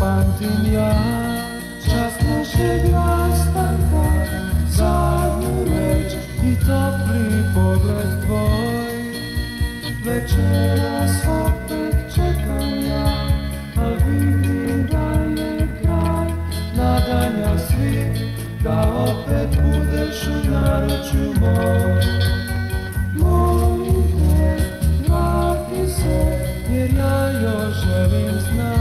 pamtim ja Čas našeg nastanka Zadnju reč i topli pogled tvoj. Večeras opet čekam ja Al vidim da je kraj. Nadanja svi Da opet budeš u naručju moj. Molim te, vrati se Jer ja još želim znati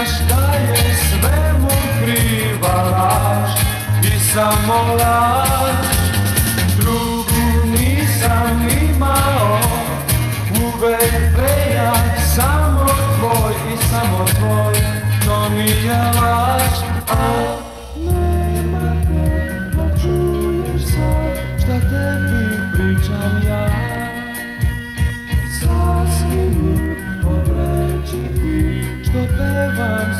znaš da je svemu kriva laž I samo laž. Drugu nisam imao Uvek prejak Samo tvoj i samo tvoj. To mi je laž A nema te da čuješ sad Šta tebi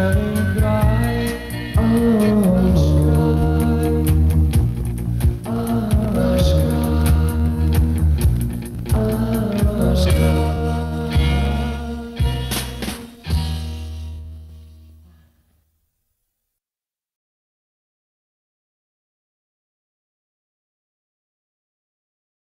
love.